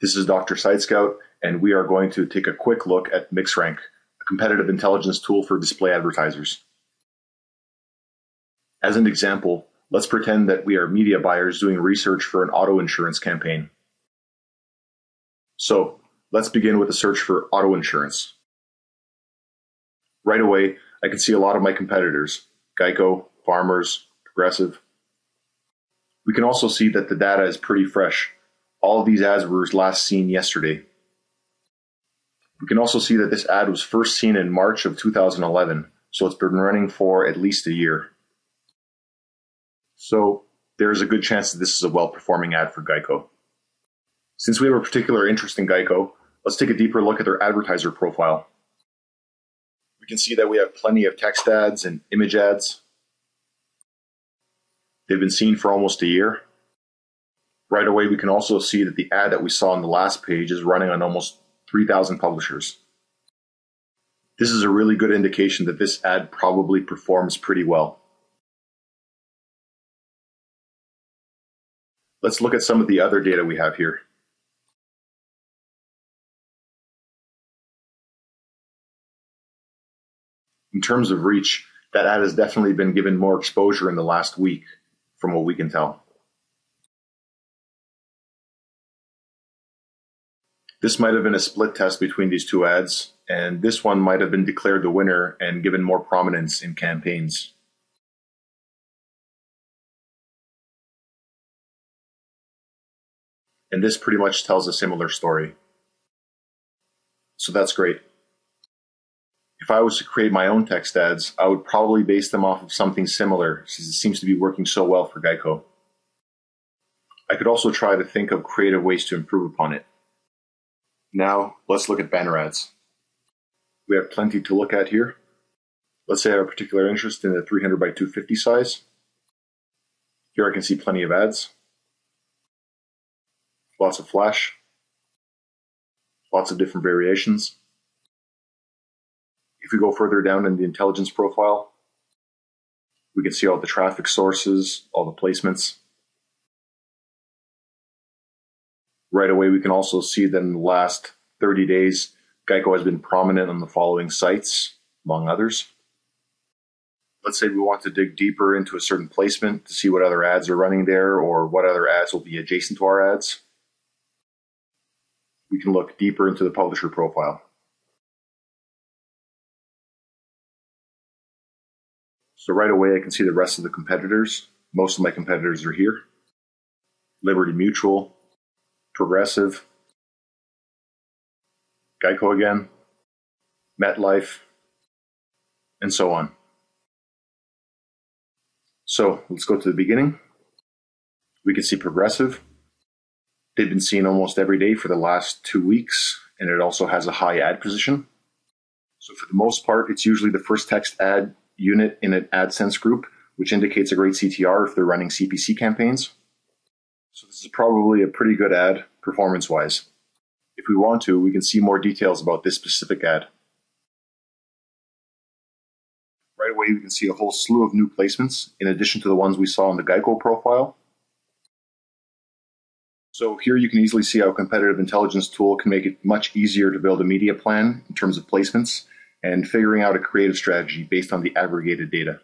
This is Dr. SiteScout, and we are going to take a quick look at MixRank, a competitive intelligence tool for display advertisers. As an example, let's pretend that we are media buyers doing research for an auto insurance campaign. So let's begin with a search for auto insurance. Right away, I can see a lot of my competitors, Geico, Farmers, Progressive. We can also see that the data is pretty fresh. All of these ads were last seen yesterday. We can also see that this ad was first seen in March of 2011, so it's been running for at least a year. So there's a good chance that this is a well-performing ad for Geico. Since we have a particular interest in Geico, let's take a deeper look at their advertiser profile. We can see that we have plenty of text ads and image ads. They've been seen for almost a year. Right away, we can also see that the ad that we saw on the last page is running on almost 3,000 publishers. This is a really good indication that this ad probably performs pretty well. Let's look at some of the other data we have here. In terms of reach, that ad has definitely been given more exposure in the last week, from what we can tell. This might have been a split test between these two ads, and this one might have been declared the winner and given more prominence in campaigns. And this pretty much tells a similar story. So that's great. If I was to create my own text ads, I would probably base them off of something similar since it seems to be working so well for Geico. I could also try to think of creative ways to improve upon it. Now, let's look at banner ads. We have plenty to look at here. Let's say I have a particular interest in the 300 by 250 size. Here I can see plenty of ads. Lots of flash. Lots of different variations. If we go further down in the intelligence profile, we can see all the traffic sources, all the placements. Right away, we can also see that in the last 30 days, Geico has been prominent on the following sites, among others. Let's say we want to dig deeper into a certain placement to see what other ads are running there or what other ads will be adjacent to our ads. We can look deeper into the publisher profile. So right away, I can see the rest of the competitors. Most of my competitors are here. Liberty Mutual, Progressive, Geico again, MetLife, and so on. So let's go to the beginning. We can see Progressive. They've been seen almost every day for the last two weeks, and it also has a high ad position. So for the most part, it's usually the first text ad unit in an AdSense group, which indicates a great CTR if they're running CPC campaigns. So this is probably a pretty good ad performance wise. If we want to, we can see more details about this specific ad. Right away, we can see a whole slew of new placements in addition to the ones we saw in the Geico profile. So here you can easily see how competitive intelligence tool can make it much easier to build a media plan in terms of placements and figuring out a creative strategy based on the aggregated data.